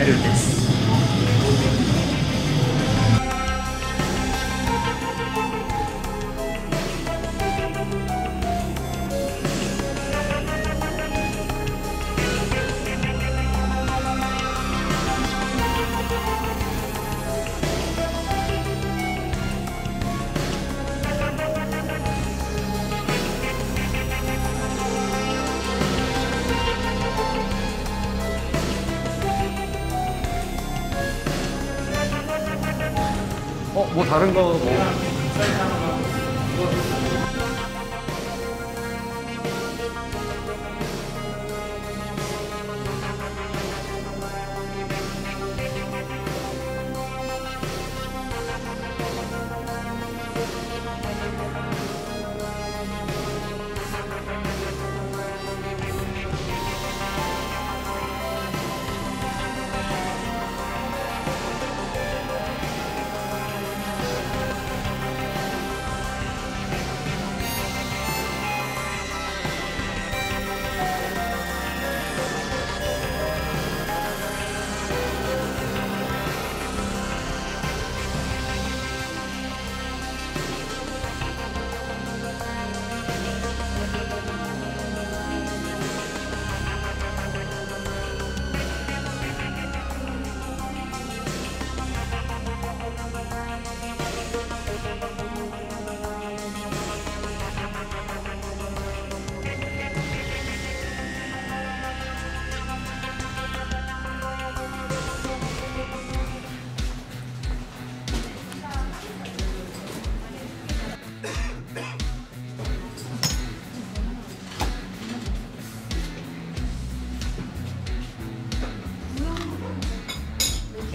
에르데스 어, 뭐 다른 거 뭐.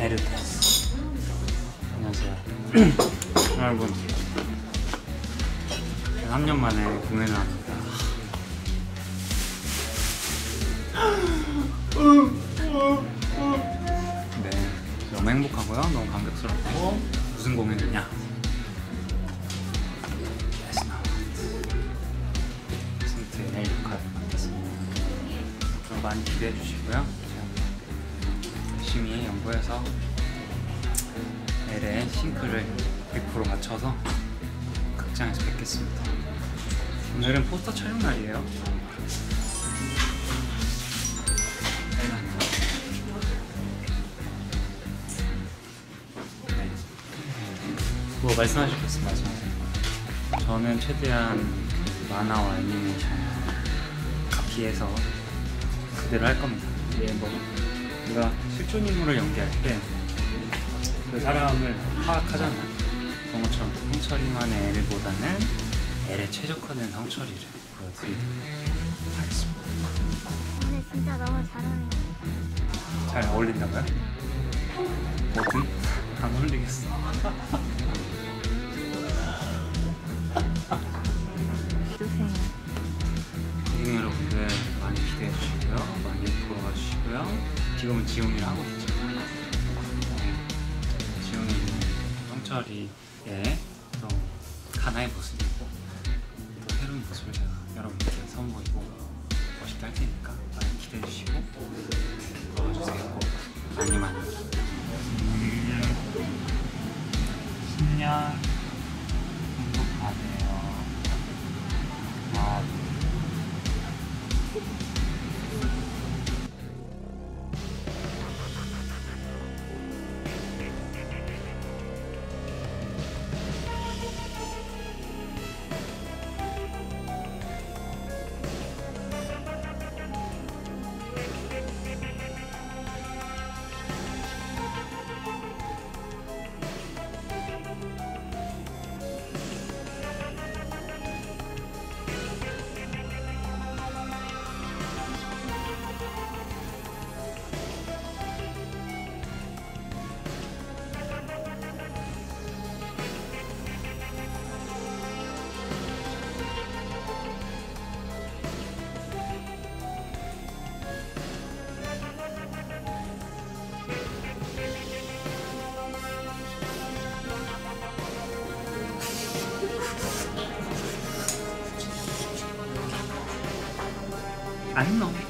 에르데스 안녕하세요. 여러분. 3년 만에 공연을 합니다. 네. 너무 행복하고요. 너무 감격스럽고. 무슨 공연이냐? 많이 기대해 주시고요 열심히 연구해서 L의 싱크를 100% 맞춰서 극장에서 뵙겠습니다. 오늘은 포스터 촬영 날이에요. 네. 뭐 말씀하세요. 저는 최대한 그 만화와 애니메이션 카피해서 그대로 할 겁니다. 예, 뭐 우리가 실존 인물을 연기할 때 그 사람을 파악하잖아. 그런 것처럼 성철이만의 L보다는 L에 최적화된 성철이를 보여드리도록 하겠습니다. 오늘 진짜 너무 잘하네요. 잘 어울린다고요? 뭐든 안 어울리겠어. 지금은 지용이를 하고 있죠. 지용이는 성철이 예, 또 가나의 모습이고 또 새로운 모습을 제가 여러분께 선보이고 멋있게 할 테니까 많이 기대해 주시고 도와주세요. 꼭 많이 많이. 신년 안녕.